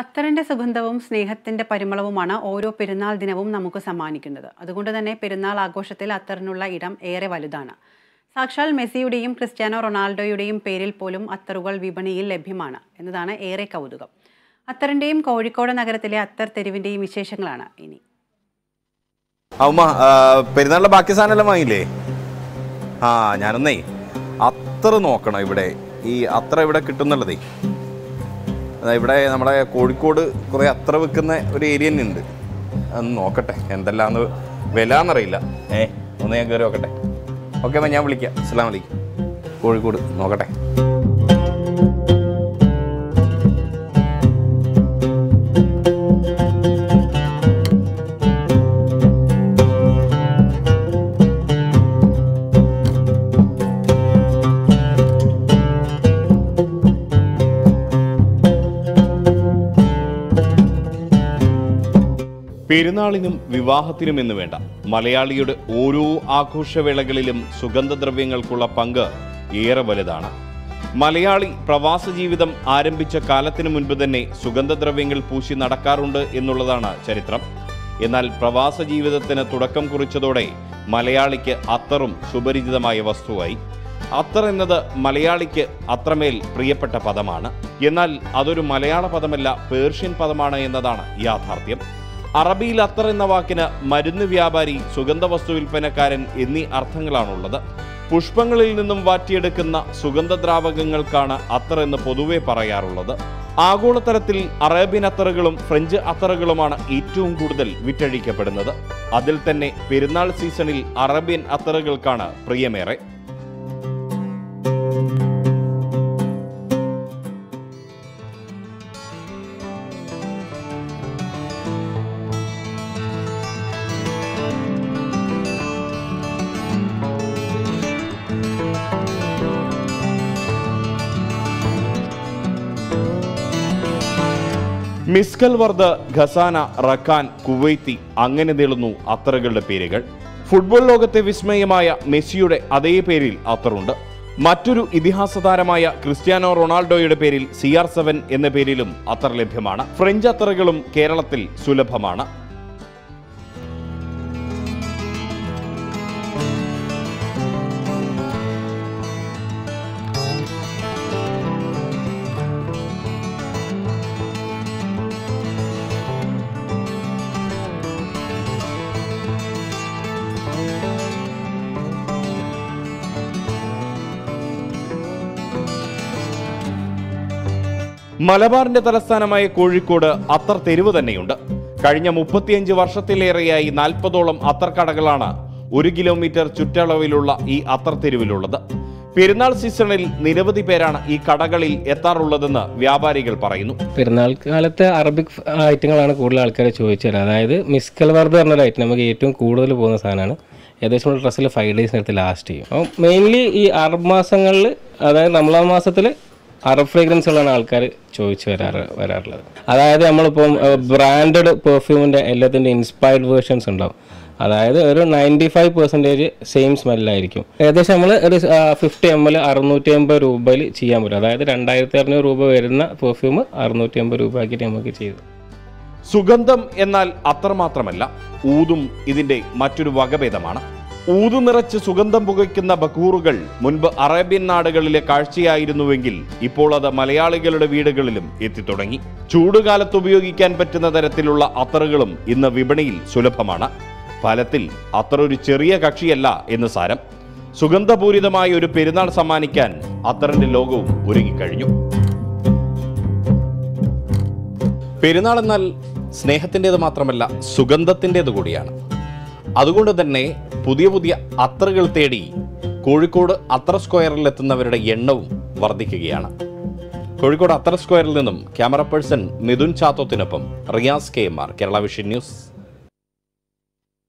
അത്തറിന്റെ സുഗന്ധവും സ്നേഹത്തിന്റെ പരിമളവുമാണ് ഓരോ പെരുന്നാൾ ദിനവും നമുക്ക് സമ്മാനിക്കുന്നത്. അതുകൊണ്ട് തന്നെ പെരുന്നാൾ ആഘോഷത്തിൽ അത്തറിനുള്ള ഇടം ഏറെ വലുതാണ്. സാക്ഷാൽ മെസ്സിയുടെയും ക്രിസ്ത്യാനോ റൊണാൾഡോയുടെയും പേരിൽ പോലും അത്തറുകൾ വിപണിയിൽ ലഭ്യമാണ് എന്നതാണ് ഏറെ കൗതുകം. അത്തറിന്റെയും കോഴിക്കോട് നഗരത്തിലെ അത്തർ തെരുവിന്റെയും വിശേഷങ്ങളാണ് ഇനി. പെരുന്നാളിലെ ബാക്കി സാധനമെല്ലാം വാങ്ങിയില്ലേ? ആ ഞാനൊന്നേ അത്ര നോക്കണം ഇവിടെ. ഈ അത്ര ഇവിടെ കിട്ടുന്നുള്ളതേ. ഇവിടെ നമ്മുടെ കോഴിക്കോട് കുറേ അത്ര വെക്കുന്ന ഒരു ഏരിയ തന്നെ ഉണ്ട്. അതൊന്ന് നോക്കട്ടെ എന്തെല്ലാന്ന് വില എന്നറിയില്ല ഏ ഒന്ന് ഞാൻ കയറി നോക്കട്ടെ. ഓക്കെ അമ്മ ഞാൻ വിളിക്കാം. അസ്സാം വലൈക്കും കോഴിക്കോട് നോക്കട്ടെ. പെരുന്നാളിനും വിവാഹത്തിനും എന്ന് വേണ്ട. മലയാളിയുടെ ഓരോ ആഘോഷവേളകളിലും സുഗന്ധദ്രവ്യങ്ങൾക്കുള്ള പങ്ക് ഏറെ വലുതാണ്. മലയാളി പ്രവാസ ജീവിതം ആരംഭിച്ച കാലത്തിനു മുൻപ് തന്നെ സുഗന്ധദ്രവ്യങ്ങൾ പൂശി നടക്കാറുണ്ട് എന്നുള്ളതാണ് ചരിത്രം. എന്നാൽ പ്രവാസ ജീവിതത്തിന് തുടക്കം കുറിച്ചതോടെ മലയാളിക്ക് അത്തറും സുപരിചിതമായ വസ്തുവായി. അത്തർ എന്നത് മലയാളിക്ക് അത്രമേൽ പ്രിയപ്പെട്ട പദമാണ്. എന്നാൽ അതൊരു മലയാള പദമല്ല പേർഷ്യൻ പദമാണ് എന്നതാണ് യാഥാർത്ഥ്യം. അറബിയിൽ അത്തർ എന്ന വാക്കിന് മരുന്ന് വ്യാപാരി സുഗന്ധ വസ്തു വിൽപ്പനക്കാരൻ എന്നീ അർത്ഥങ്ങളാണുള്ളത്. പുഷ്പങ്ങളിൽ നിന്നും വാറ്റിയെടുക്കുന്ന സുഗന്ധദ്രാവകങ്ങൾക്കാണ് അത്തർ എന്ന് പൊതുവെ പറയാറുള്ളത്. ആഗോളതലത്തിൽ അറേബ്യൻ അത്തറുകളും ഫ്രഞ്ച് അത്തറുകളുമാണ് ഏറ്റവും കൂടുതൽ വിറ്റഴിക്കപ്പെടുന്നത്. അതിൽ തന്നെ പെരുന്നാൾ സീസണിൽ അറേബ്യൻ അത്തറുകൾക്കാണ് പ്രിയമേറെ. മിസ്കൽ വർദ് ഖസാന റക്കാൻ കുവൈത്തി അങ്ങനെ നീളുന്നു അത്തറുകളുടെ പേരുകൾ. ഫുട്ബോൾ ലോകത്തെ വിസ്മയമായ മെസ്സിയുടെ അതേ പേരിൽ അത്തറുണ്ട് മറ്റൊരു ഇതിഹാസ താരമായ ക്രിസ്ത്യാനോ റൊണാൾഡോയുടെ പേരിൽ സി ആർ സെവൻ എന്ന പേരിലും അത്തർ ലഭ്യമാണ്. ഫ്രഞ്ച് അത്തറുകളും കേരളത്തിൽ സുലഭമാണ്. മലബാറിന്റെ തലസ്ഥാനമായ കോഴിക്കോട് അത്തർ തെരുവ് തന്നെയുണ്ട്. കഴിഞ്ഞ മുപ്പത്തിയഞ്ച് വർഷത്തിലേറെയായി നാൽപ്പതോളം അത്തർ കടകളാണ് ഒരു കിലോമീറ്റർ ചുറ്റളവിലുള്ള ഈ അത്തർ തെരുവിലുള്ളത്. പെരുന്നാൾ സീസണിൽ നിരവധി പേരാണ് ഈ കടകളിൽ എത്താറുള്ളതെന്ന് വ്യാപാരികൾ പറയുന്നു. പെരുന്നാൾ കാലത്തെ അറബിക് ഐറ്റങ്ങളാണ് കൂടുതൽ ആൾക്കാരെ ചോദിച്ചത് അതായത് മിസ്കൽ വർദ്ധ പറഞ്ഞൊരു ഐറ്റം നമുക്ക് ഏറ്റവും കൂടുതൽ പോകുന്ന സാധനമാണ്. ഏകദേശം ഡ്രസ്സിൽ ഫൈവ് ഡേയ്സിനടുത്ത് ലാസ്റ്റ് ചെയ്യും. മെയിൻലി ഈ അറബ് മാസങ്ങളിൽ അതായത് നമ്മളാ മാസത്തിൽ അറബ് ഫ്രേഗ്രൻസുകളാണ് ആൾക്കാർ ചോദിച്ചു വരാറ് വരാറുള്ളത്. അതായത് നമ്മളിപ്പം ബ്രാൻഡഡ് പെർഫ്യൂമിന്റെ എല്ലാത്തിന്റെ ഇൻസ്പയർഡ് വേർഷൻസ് ഉണ്ടാവും. അതായത് ഒരു നയന്റി ഫൈവ് പെർസെന്റേജ് സെയിം സ്മെല്ലായിരിക്കും ഏകദേശം നമ്മൾ ഒരു ഫിഫ്റ്റി എം എൽ അറുന്നൂറ്റി അമ്പത് രൂപയിൽ ചെയ്യാൻ പറ്റും. അതായത് രണ്ടായിരത്തി അറുന്നൂറ് രൂപ വരുന്ന പെർഫ്യൂം അറുന്നൂറ്റി അമ്പത് രൂപ ആക്കിയിട്ട് നമുക്ക് ചെയ്തു. സുഗന്ധം എന്നാൽ അത്രമാത്രമല്ല ഊതും ഇതിന്റെ മറ്റൊരു വകഭേദമാണ് ഊതു നിറച്ച് സുഗന്ധം പുകയ്ക്കുന്ന ബക്കൂറുകൾ മുൻപ് അറേബ്യൻ നാടുകളിലെ കാഴ്ചയായിരുന്നുവെങ്കിൽ ഇപ്പോൾ അത് മലയാളികളുടെ വീടുകളിലും എത്തിത്തുടങ്ങി. ചൂടുകാലത്ത് ഉപയോഗിക്കാൻ പറ്റുന്ന തരത്തിലുള്ള അത്തറുകളും ഇന്ന് വിപണിയിൽ സുലഭമാണ്. ഫലത്തിൽ അത്ര ഒരു ചെറിയ കക്ഷിയല്ല എന്ന് സാരം. സുഗന്ധപൂരിതമായ ഒരു പെരുന്നാൾ സമ്മാനിക്കാൻ അത്തറിന്റെ ലോകവും ഒരുങ്ങിക്കഴിഞ്ഞു. പെരുന്നാൾ എന്നാൽ സ്നേഹത്തിന്റെത് മാത്രമല്ല സുഗന്ധത്തിന്റെത് കൂടിയാണ്. അതുകൊണ്ട് തന്നെ പുതിയ പുതിയ അത്രകൾ തേടി കോഴിക്കോട് അത്ര സ്ക്വയറിൽ എത്തുന്നവരുടെ എണ്ണവും വർദ്ധിക്കുകയാണ്. കോഴിക്കോട് അത്ര സ്ക്വയറിൽ നിന്നും camera person Mithun ചാത്തോത്തിനൊപ്പം Riyas K M R Kerala Vision News.